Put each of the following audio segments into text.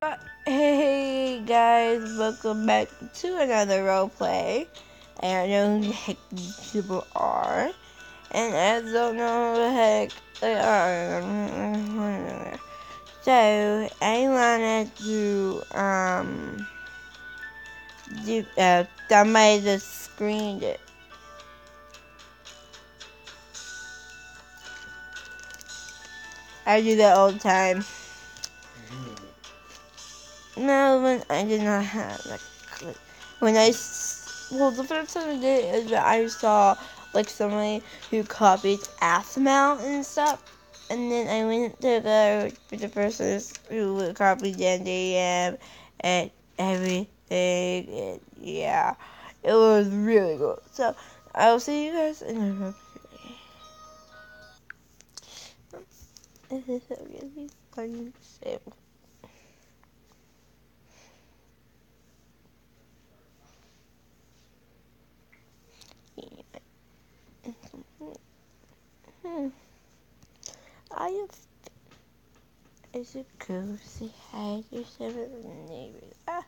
Hey guys, welcome back to another roleplay. And I know heck these people are. And I don't know who the heck they are. So, I wanted to, um, do, uh, somebody just screened it. I do that all the time. No, when I did not have like when I well the first time I did is that I saw like somebody who copied Asimov and stuff, and then I went to go with the person who copied NDM and everything, and yeah, it was really cool. So I'll see you guys in the This is a really Hmm. I have. Is it say hi to some of the neighbors? Ah.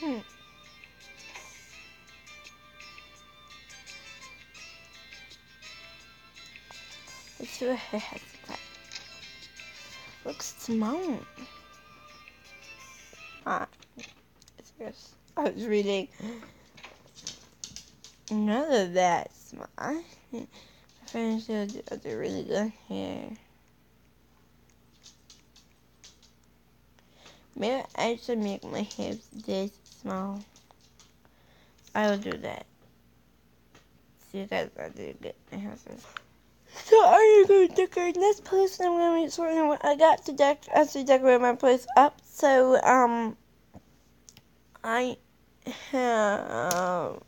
Hmm. Let's see Looks small. Ah, just, I was reading of that small. My friends do, do really good here. Maybe I should make my hips this small. I will do that. See you guys I do get my houses. So you going to decorate this place? And I'm going to be sorting what I got to dec actually decorate my place up. So um, I have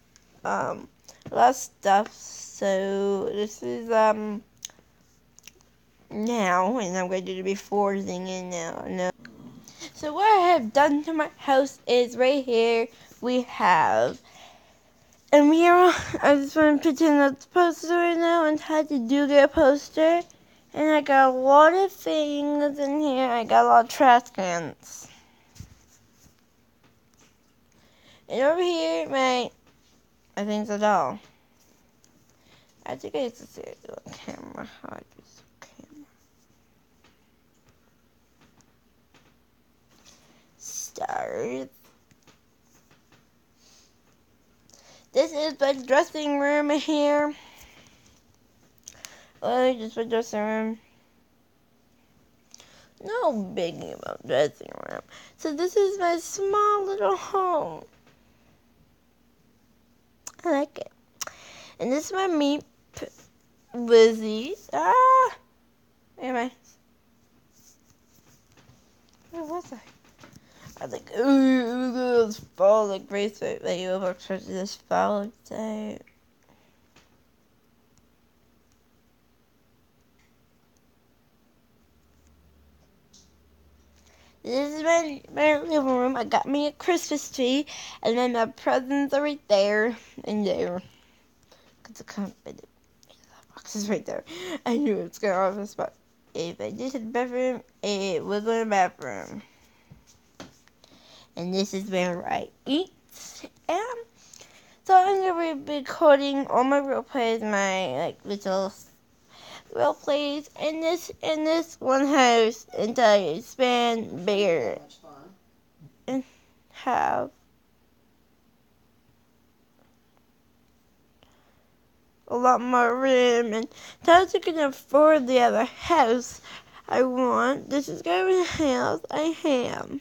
um a lot of stuff. So this is um now, and I'm going to do the before thing in now. No. So what I have done to my house is right here we have a mirror. I just want to pretend that's a poster right now and had to do get a poster. And I got a lot of things in here. I got a lot of trash cans. And over here, my, I think a doll. I think I used to see it camera. How I use camera. Stars. This is my dressing room here. Oh, just my dressing room. No biggie about dressing room. So this is my small little home. I like it. And this is my meat Lizzie. Ah! Where am I? Where was I? I was like, ooh, fall like bracelet that you over to this fall tape. This is my, my living room. I got me a Christmas tree, and then my presents are right there and there. Cause I can't fit it. company box is right there. I knew it was going off the spot. If I just did the bathroom, it go in the bathroom and this is where I eat. And so I'm gonna be recording all my role plays, my like little role plays in this in this one house until I expand bigger and have a lot more room and until I can afford the other house I want. This is gonna be the house I have.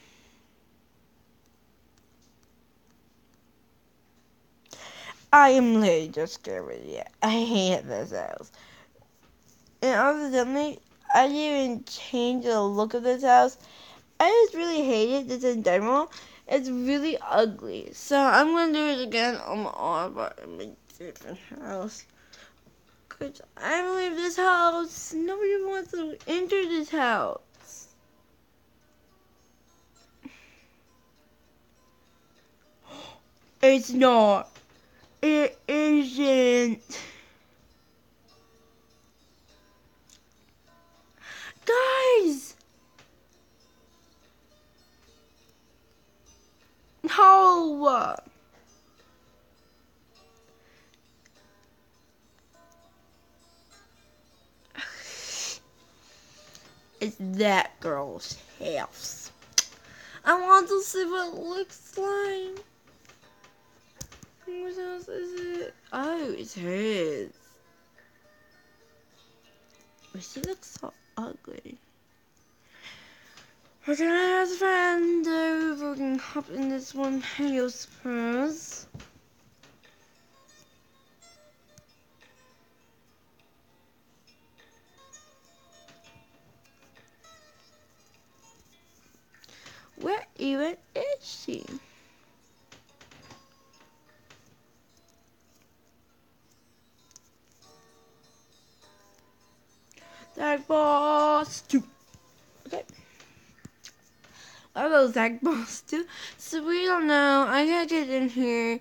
I am literally just scared with it. I hate this house. And honestly, I didn't even change the look of this house. I just really hate it, just in general. It's really ugly. So I'm to do it again on my own, but in a different house. Cause I believe this house, nobody wants to enter this house. It's not. It isn't. Guys! No! It's that girl's house. I want to see what it looks like. Whose else is it? Oh, it's hers. But she looks so ugly. We're gonna have find out if we can hop in this one house first. Where even is she? I'll go Zach Boss 2. So we don't know. I gotta get in here.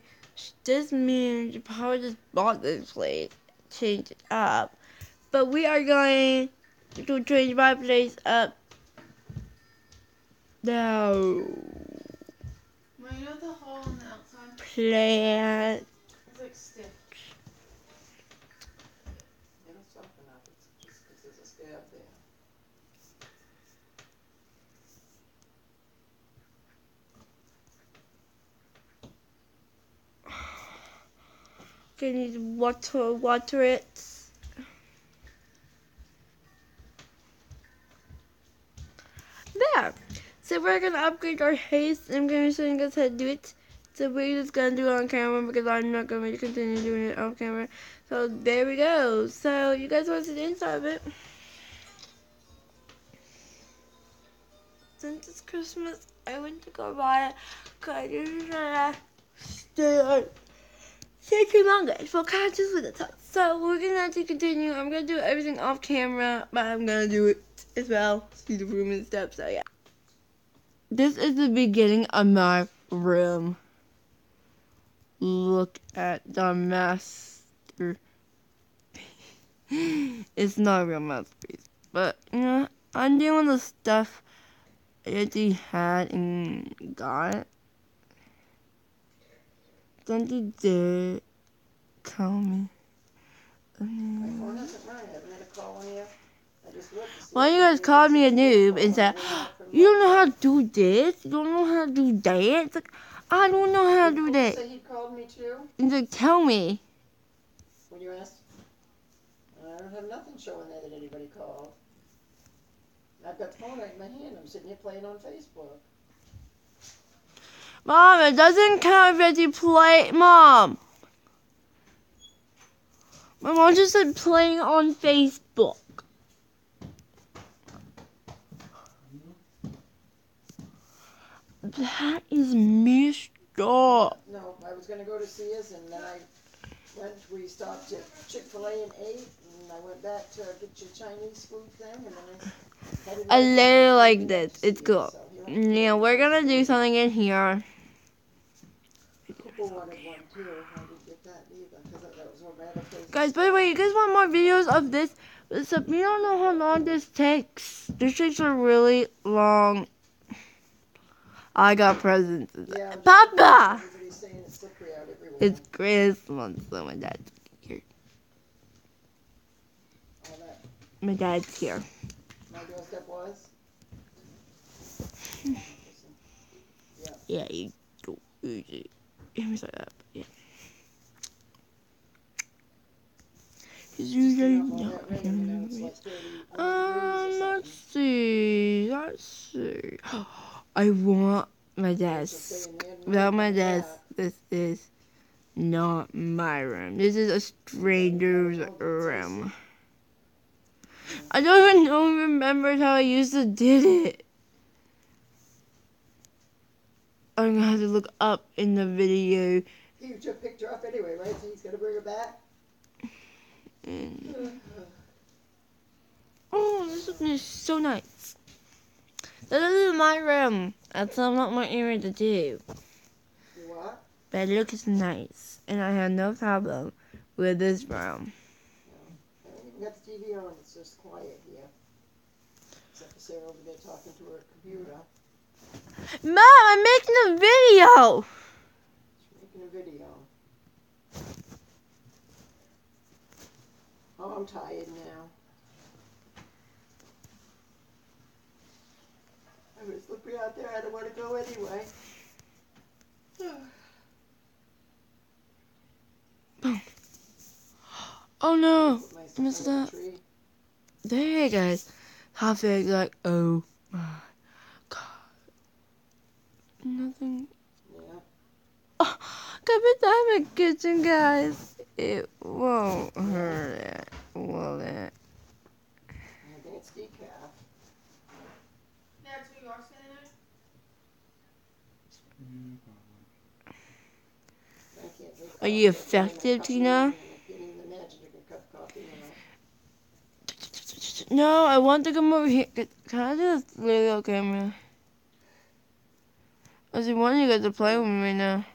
This means you probably just bought this place. Change it up. But we are going to change my place up. Now. Well, you know the hole on the outside? Plant. It's like stiff. It'll soften up. It's just 'cause there's a scab there. You water water it? There. So we're gonna upgrade our haste. I'm gonna show you guys how to do it. So we're just gonna do it on camera because I'm not gonna continue doing it off camera. So there we go. So you guys want to see the inside of it? Since it's Christmas, I went to go buy it. Cause I didn't wanna stay on taking longer. So kind with the touch. So we're gonna have to continue. I'm gonna do everything off camera, but I'm gonna do it as well. See the room and stuff. So yeah. This is the beginning of my room. Look at the master. it's not a real masterpiece, but you know, I'm doing the stuff Auntie had and got. Don't you dare call me. My phone doesn't ring. I haven't had a call on you. I just looked to see Why you guys called me a noob and said, You don't know how to do this? You don't know how to do that? It's like, I don't know how to do that. you say he called me too? And like, tell me. When you asked? I don't have nothing showing there that anybody called. I've got the phone right in my hand. I'm sitting here playing on Facebook. Mom, it doesn't count if you play. Mom. My mom just said playing on Facebook. That is messed up. No, I was gonna go to Sears and then I went, we stopped at Chick-fil-A and ate and I went back to get your Chinese food thing and then I I literally like this. It's cool. so here I am. Yeah, we're gonna do something in here. Guys, by the way, you guys want more videos of this? Except you don't know how long this takes. This takes a really long. I got presents. Yeah, Papa! It's slippery out everywhere. It's Christmas, so my dad's here. My dad's here. My doorstep was. Yeah, you go easy. Let me say that. Yeah. Cause you Just turn don't off all that ring and then it's know. like 30 Um, let's see. Let's see. I want my desk. dad's. stay in there and Without my dad's, this is not my room. This is a stranger's room. I don't even know, remember how I used to did it. I'm gonna have to look up in the video. just picked her up anyway, right? So he's gonna bring her back. And, oh, this is so nice. This is my room. That's not what my area to do. You what? But it looks nice. And I have no problem with this room. I even got the TV on, it's just quiet here. Except for Sarah over there talking to her computer. Mom, I'm making a video! She's making a video. Oh, I'm tired now. It was slippery out there, I don't wanna go anyway. Oh no! Myself missed that. There, guys. Halfway, like, oh my god. Nothing. Yeah, Oh, come in the kitchen, guys. It won't hurt it, will it? I think it's decaf. That's who you are standing there? I can't drink Are you coffee. I'm getting a effective, Tina? now. I'm Getting the magic to drink a cup of coffee now. No, I want to come over here. Can can I do this little camera? I was wanting you guys to play with me right now.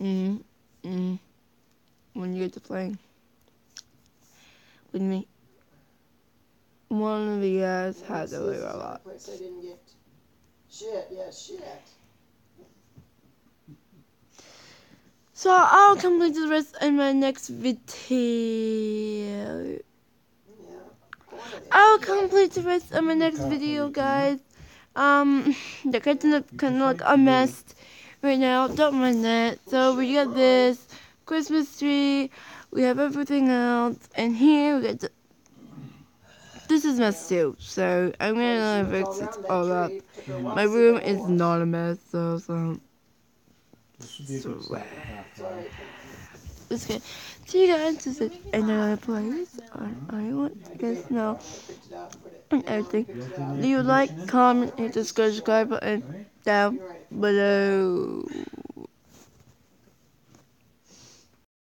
Mm, mm. When you get to play with me. One of the guys has This a is little the lot. Place I didn't get. Shit, yeah, shit. So I'll complete the rest in my next video. I'll complete the rest of my next video, guys. Um, the kitchen is kind of like a mess right now. Don't mind that. So we got this Christmas tree. We have everything else, and here we got the. This is mess too. So I'm gonna fix it all up. My room is not a mess, so so This Sorry. it's good. See you guys sit in another place. I, I want you guys to know. And everything. Leave a like, comment, the subscribe button down below.